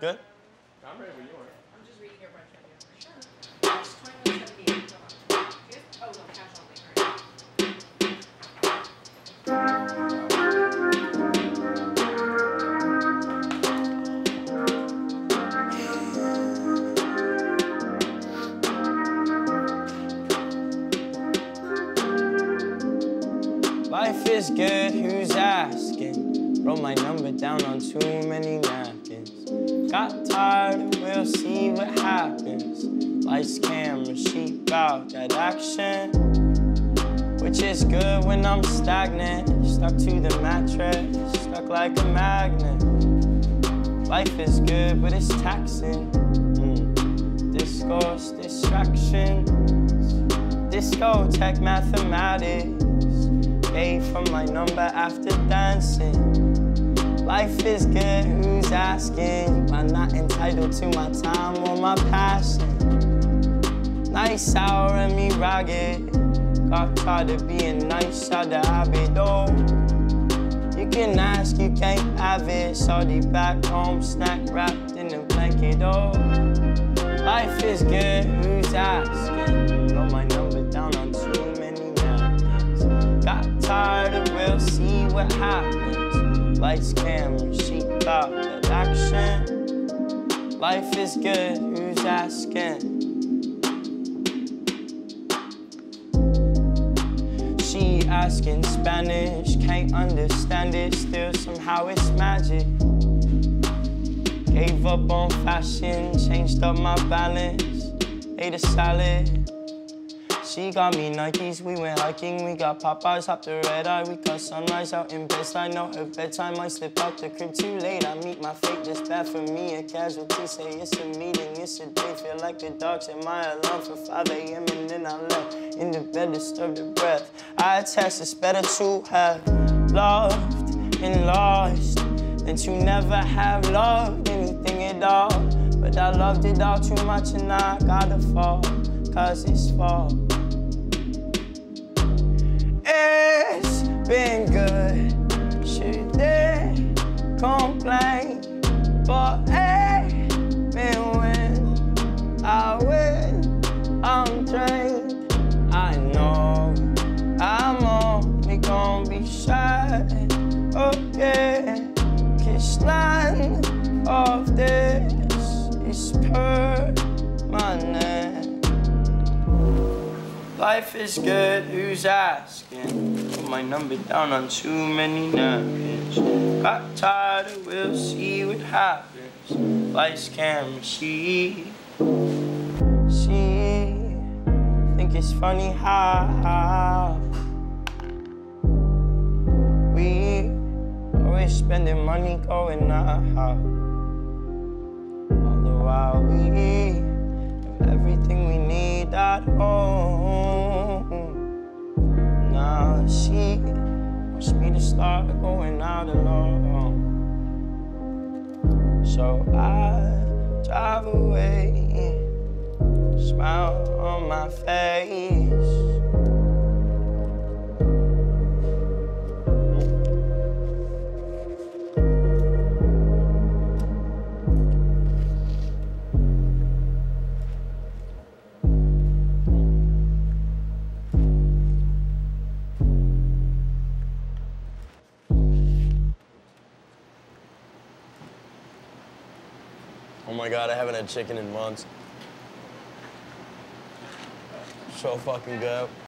Good? I'm ready when you. I'm just reading your bread Sure. It's 2178. Hold on. Yes? Oh, no, cash only. All right. Life is good, who's asking? Wrote my number down on too many. Got tired, we'll see what happens. Lights, camera, she bout that action. Which is good when I'm stagnant. Stuck to the mattress, stuck like a magnet. Life is good, but it's taxing. Mm. Discourse, distractions. Discotheque mathematics. Gave from my number after dancing. Life is good, who's asking? I'm not entitled to my time or my passion. Nice, sour, and me ragged. Got tired of being nice, had to have it though. You can ask, you can't have it. Salty back home, snack wrapped in a blanket, oh. Life is good, who's asking? Wrote my number down on too many napkins. Got tired of we'll see what happens. Lights, camera, sheet out that action. Life is good, who's asking? She asking Spanish, can't understand it, still somehow it's magic. Gave up on fashion, changed up my balance, ate a salad. She got me Nikes, we went hiking, we got Popeyes, hopped the red eye, we got sunrise out in bed. I know her bedtime, I slip out the crib too late. I meet my fate, just bad for me. A casualty say it's a meeting, it's a day. Feel like the dog set my alarm for 5 a.m. and then I left in the bed, disturb the breath. I attest it's better to have loved and lost than to never have loved anything at all. But I loved it all too much and I gotta fall, cause it's fall. Been good, shouldn't complain, but hey, been when I win, I'm drained. I know I'm only gonna be shy, oh, okay. Kiss none of this is permanent. Life is good, who's asking? Put my number down on too many napkins. Got tired we'll see what happens. Lights, camera, she. She. Think it's funny how we always spending money going out. All the while we have everything we need at home. Me to start going out alone. So I drive away, smile on my face. Oh my god, I haven't had chicken in months. So fucking good.